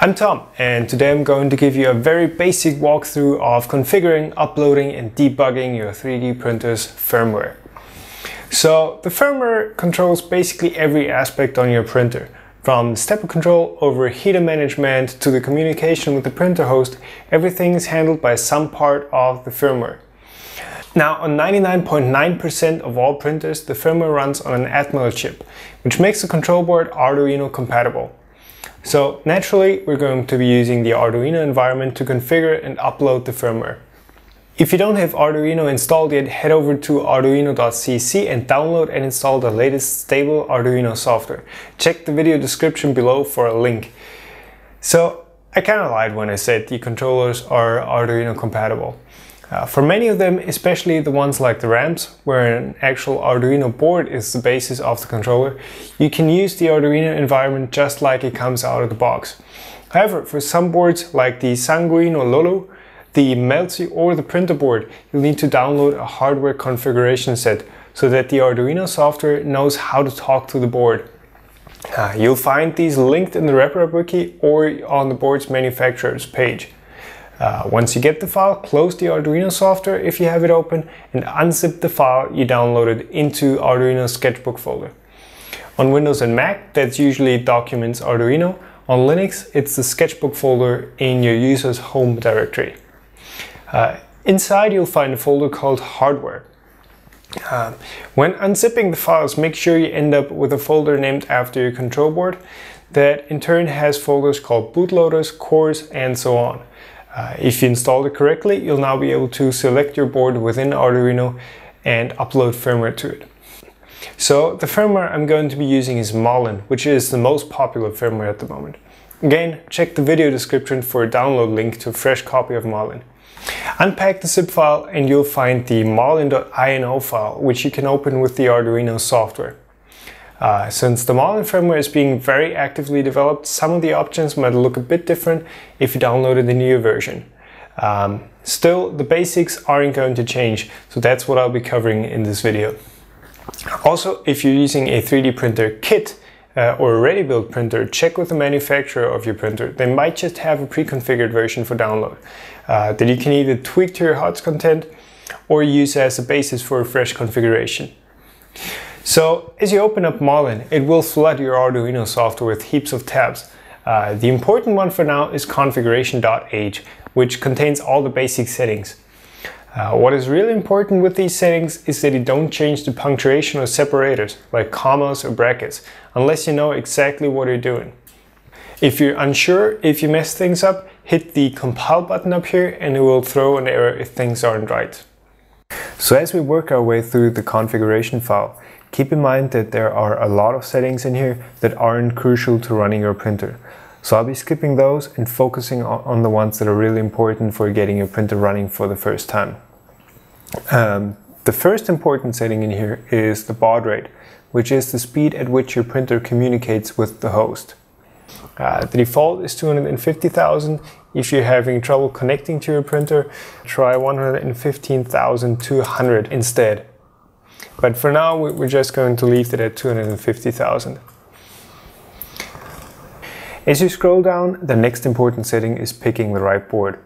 I'm Tom and today I'm going to give you a very basic walkthrough of configuring, uploading and debugging your 3D printer's firmware. So the firmware controls basically every aspect on your printer. From stepper control over heater management to the communication with the printer host, everything is handled by some part of the firmware. Now on 99.9% .9 of all printers the firmware runs on an Atmel chip, which makes the control board Arduino compatible. So naturally, we're going to be using the Arduino environment to configure and upload the firmware. If you don't have Arduino installed yet, head over to arduino.cc and download and install the latest stable Arduino software. Check the video description below for a link. So I kind of lied when I said the controllers are Arduino compatible. Uh, for many of them, especially the ones like the RAMPS, where an actual Arduino board is the basis of the controller, you can use the Arduino environment just like it comes out of the box. However, for some boards like the Sanguinololu, the Melzi or the Printrboard, you'll need to download a hardware configuration set so that the Arduino software knows how to talk to the board. Uh, you'll find these linked in the RepRap wiki or on the board's manufacturer's page. Uh, once you get the file, close the Arduino software if you have it open and unzip the file you downloaded into Arduino sketchbook folder. On Windows and Mac, that's usually Documents Arduino. On Linux, it's the sketchbook folder in your user's home directory. Uh, inside, you'll find a folder called Hardware. Uh, when unzipping the files, make sure you end up with a folder named after your control board that in turn has folders called bootloaders, cores, and so on. Uh, if you installed it correctly, you'll now be able to select your board within Arduino and upload firmware to it. So the firmware I'm going to be using is Marlin, which is the most popular firmware at the moment. Again, check the video description for a download link to a fresh copy of Marlin. Unpack the zip file and you'll find the marlin.ino file, which you can open with the Arduino software. Uh, since the Marlin firmware is being very actively developed, some of the options might look a bit different if you downloaded the new version. Um, still, the basics aren't going to change, so that's what I'll be covering in this video. Also, if you're using a 3D printer kit uh, or a ready-built printer, check with the manufacturer of your printer. They might just have a pre-configured version for download uh, that you can either tweak to your heart's content or use as a basis for a fresh configuration. So as you open up Marlin, it will flood your Arduino software with heaps of tabs. Uh, the important one for now is configuration.h, which contains all the basic settings. Uh, what is really important with these settings is that you don't change the punctuation or separators, like commas or brackets, unless you know exactly what you're doing. If you're unsure if you mess things up, hit the compile button up here and it will throw an error if things aren't right. So as we work our way through the configuration file, Keep in mind that there are a lot of settings in here that aren't crucial to running your printer. So I'll be skipping those and focusing on the ones that are really important for getting your printer running for the first time. Um, the first important setting in here is the baud rate, which is the speed at which your printer communicates with the host. Uh, the default is 250,000. If you're having trouble connecting to your printer, try 115,200 instead. But for now, we're just going to leave it at 250,000. As you scroll down, the next important setting is picking the right board.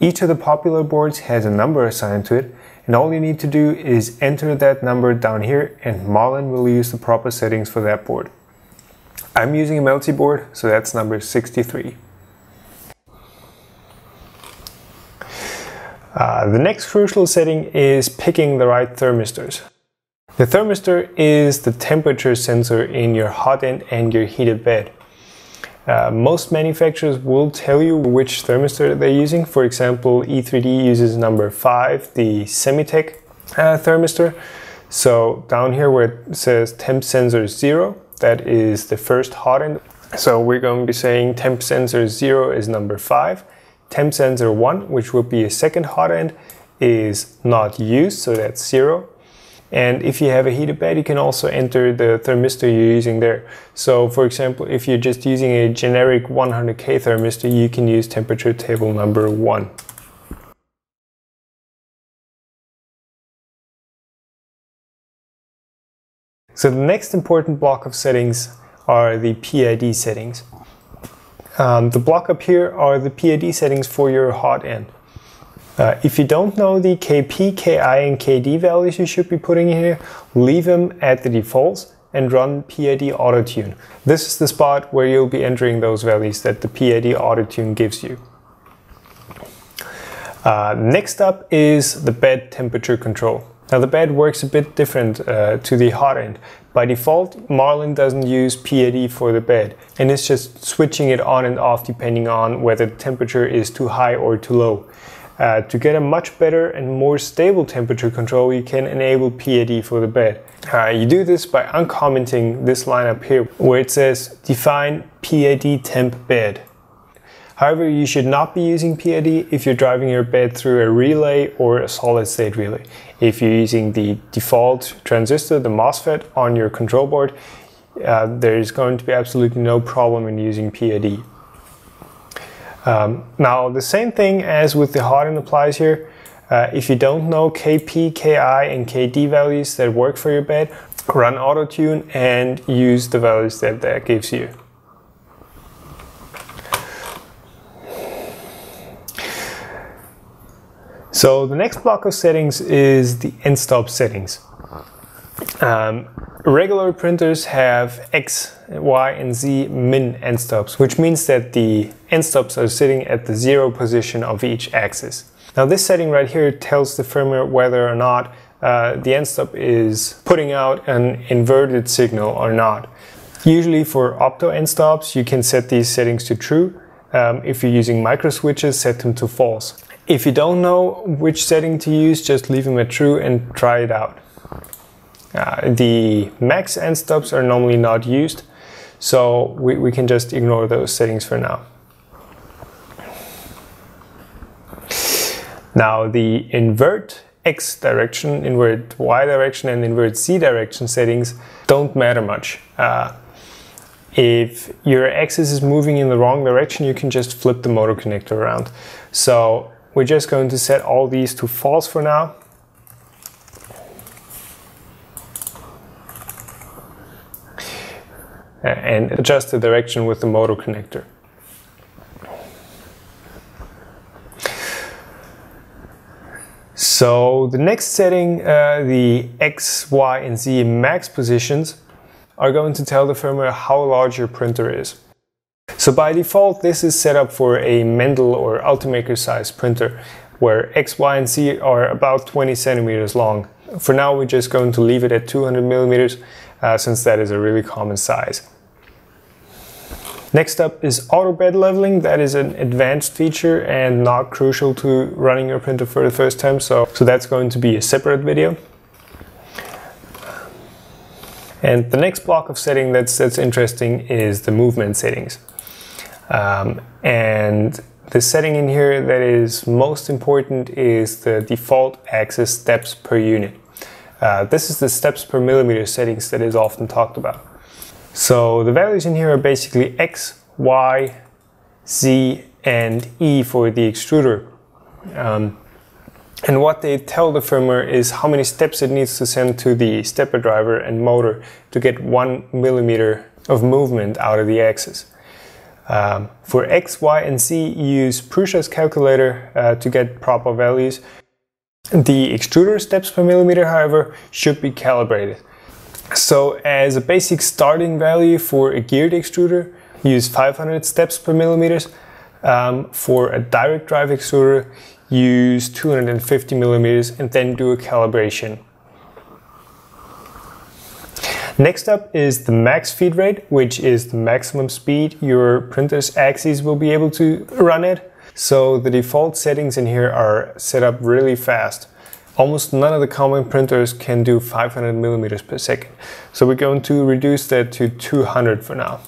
Each of the popular boards has a number assigned to it, and all you need to do is enter that number down here and Marlin will use the proper settings for that board. I'm using a Melzi board, so that's number 63. Uh, the next crucial setting is picking the right thermistors. The thermistor is the temperature sensor in your hot end and your heated bed. Uh, most manufacturers will tell you which thermistor they're using. For example, E3D uses number 5, the Semitec uh, thermistor. So down here where it says temp sensor 0, that is the first hot end. So we're going to be saying temp sensor 0 is number 5. Temp sensor 1, which would be a second hot end, is not used, so that's 0. And if you have a heated bed, you can also enter the thermistor you're using there. So for example, if you're just using a generic 100K thermistor, you can use temperature table number one. So the next important block of settings are the PID settings. Um, the block up here are the PID settings for your hot end. Uh, if you don't know the KP, KI, and KD values you should be putting in here, leave them at the defaults and run PID autotune. This is the spot where you'll be entering those values that the PID autotune gives you. Uh, next up is the bed temperature control. Now the bed works a bit different uh, to the hot end. By default, Marlin doesn't use PID for the bed and it's just switching it on and off depending on whether the temperature is too high or too low. Uh, to get a much better and more stable temperature control, you can enable PID for the bed. Uh, you do this by uncommenting this line up here where it says define PID temp bed. However, you should not be using PID if you're driving your bed through a relay or a solid state relay. If you're using the default transistor, the MOSFET on your control board, uh, there's going to be absolutely no problem in using PID. Um, now, the same thing as with the hot end applies here. Uh, if you don't know KP, KI, and KD values that work for your bed, run auto tune and use the values that that gives you. So the next block of settings is the end stop settings. Um, regular printers have X, Y, and Z min end stops, which means that the end stops are sitting at the zero position of each axis. Now this setting right here tells the firmware whether or not uh, the end stop is putting out an inverted signal or not. Usually for opto end stops, you can set these settings to true. Um, if you're using micro switches, set them to false. If you don't know which setting to use, just leave them at true and try it out. Uh, the max end stops are normally not used, so we, we can just ignore those settings for now. Now the invert X direction, invert Y direction and invert Z direction settings don't matter much. Uh, if your axis is moving in the wrong direction, you can just flip the motor connector around. So we're just going to set all these to false for now. And adjust the direction with the motor connector. So the next setting, uh, the X, Y, and Z max positions are going to tell the firmware how large your printer is. So by default, this is set up for a Mendel or Ultimaker size printer, where X, Y, and Z are about 20 centimeters long. For now, we're just going to leave it at 200 millimeters, uh, since that is a really common size. Next up is auto bed leveling. That is an advanced feature and not crucial to running your printer for the first time, so, so that's going to be a separate video. And the next block of setting that's, that's interesting is the movement settings. Um, and the setting in here that is most important is the default axis steps per unit. Uh, this is the steps per millimeter settings that is often talked about. So the values in here are basically X, Y, Z, and E for the extruder. Um, and what they tell the firmware is how many steps it needs to send to the stepper driver and motor to get one millimeter of movement out of the axis. Um, for X, Y, and Z, use Prusa's calculator uh, to get proper values. The extruder steps per millimeter, however, should be calibrated. So as a basic starting value for a geared extruder, use 500 steps per millimeters. Um, for a direct drive extruder, use 250 millimeters and then do a calibration. Next up is the max feed rate, which is the maximum speed your printer's axes will be able to run at. So the default settings in here are set up really fast. Almost none of the common printers can do 500 millimeters per second. So we're going to reduce that to 200 for now.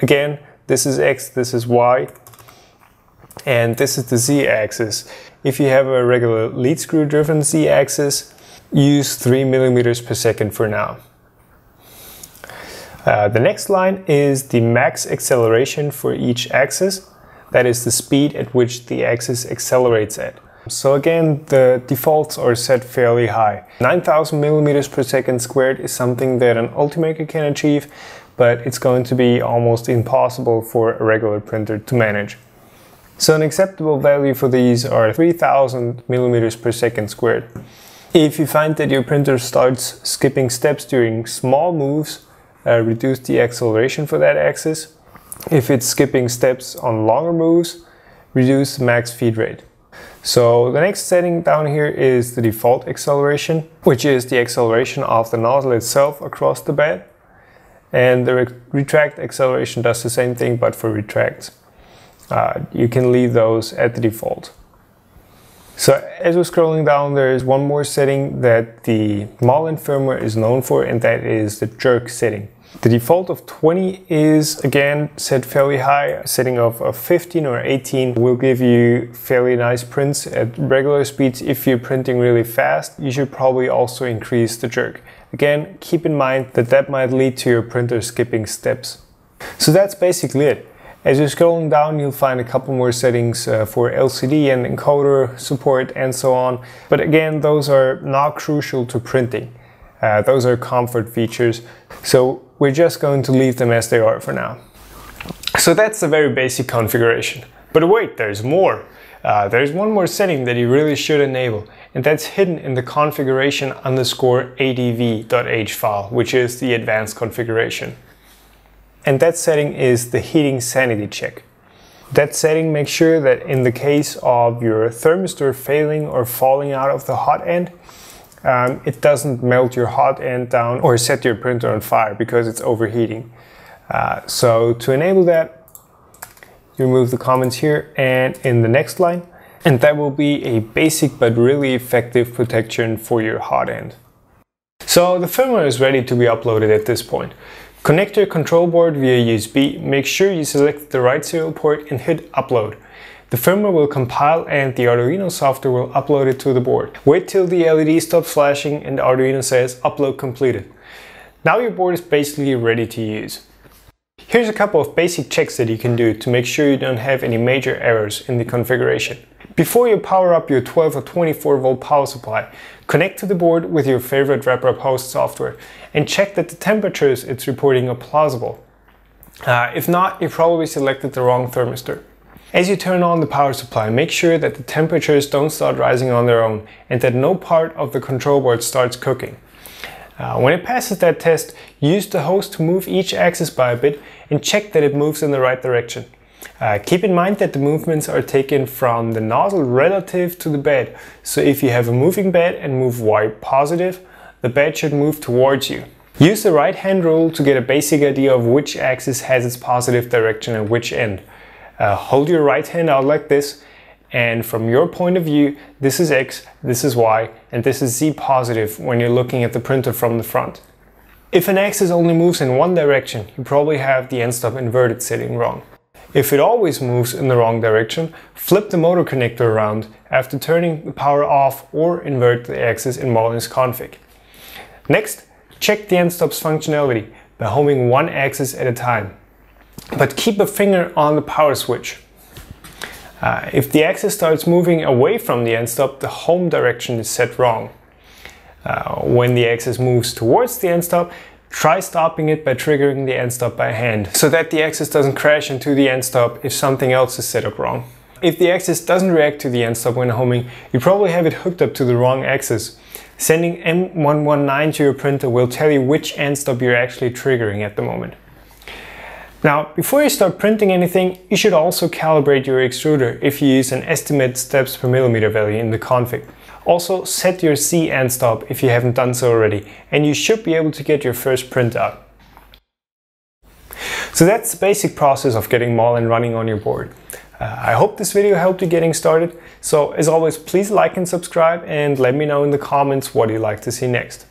Again, this is X, this is Y, and this is the Z axis. If you have a regular lead screw driven Z axis, use 3 millimeters per second for now. Uh, the next line is the max acceleration for each axis. That is the speed at which the axis accelerates at. So again, the defaults are set fairly high. 9000 millimeters per second squared is something that an Ultimaker can achieve, but it's going to be almost impossible for a regular printer to manage. So an acceptable value for these are 3000 millimeters per second squared. If you find that your printer starts skipping steps during small moves, uh, reduce the acceleration for that axis. If it's skipping steps on longer moves, reduce max feed rate. So the next setting down here is the default acceleration, which is the acceleration of the nozzle itself across the bed. And the re retract acceleration does the same thing, but for retracts. Uh, you can leave those at the default. So as we're scrolling down, there is one more setting that the Marlin firmware is known for, and that is the jerk setting. The default of 20 is again set fairly high. A setting of, of 15 or 18 will give you fairly nice prints at regular speeds. If you're printing really fast, you should probably also increase the jerk. Again, keep in mind that that might lead to your printer skipping steps. So that's basically it. As you're scrolling down, you'll find a couple more settings uh, for LCD and encoder support and so on. But again, those are not crucial to printing. Uh, those are comfort features. So we're just going to leave them as they are for now. So that's the very basic configuration. But wait, there's more. Uh, there's one more setting that you really should enable, and that's hidden in the configuration underscore adv.h file, which is the advanced configuration. And that setting is the heating sanity check. That setting makes sure that in the case of your thermistor failing or falling out of the hot end, um, it doesn't melt your hot end down or set your printer on fire because it's overheating. Uh, so to enable that, you remove the comments here and in the next line, and that will be a basic but really effective protection for your hot end. So the firmware is ready to be uploaded at this point. Connect your control board via USB, make sure you select the right serial port and hit upload. The firmware will compile and the Arduino software will upload it to the board. Wait till the LED stops flashing and the Arduino says upload completed. Now your board is basically ready to use. Here's a couple of basic checks that you can do to make sure you don't have any major errors in the configuration. Before you power up your 12 or 24 volt power supply, connect to the board with your favorite RepRap host software and check that the temperatures it's reporting are plausible. Uh, if not, you probably selected the wrong thermistor. As you turn on the power supply, make sure that the temperatures don't start rising on their own and that no part of the control board starts cooking. Uh, when it passes that test, use the host to move each axis by a bit and check that it moves in the right direction. Uh, keep in mind that the movements are taken from the nozzle relative to the bed. So if you have a moving bed and move Y positive, the bed should move towards you. Use the right hand rule to get a basic idea of which axis has its positive direction at which end. Uh, hold your right hand out like this and from your point of view, this is X, this is Y, and this is Z positive when you're looking at the printer from the front. If an axis only moves in one direction, you probably have the end stop inverted setting wrong. If it always moves in the wrong direction, flip the motor connector around after turning the power off or invert the axis in Marlin's config. Next, check the end stop's functionality by homing one axis at a time but keep a finger on the power switch. Uh, if the axis starts moving away from the end stop, the home direction is set wrong. Uh, when the axis moves towards the end stop, try stopping it by triggering the end stop by hand, so that the axis doesn't crash into the end stop if something else is set up wrong. If the axis doesn't react to the end stop when homing, you probably have it hooked up to the wrong axis. Sending M119 to your printer will tell you which end stop you're actually triggering at the moment. Now, before you start printing anything, you should also calibrate your extruder if you use an estimate steps per millimeter value in the config. Also, set your C end stop if you haven't done so already, and you should be able to get your first print out. So that's the basic process of getting Marlin running on your board. Uh, I hope this video helped you getting started. So as always, please like and subscribe and let me know in the comments what you'd like to see next.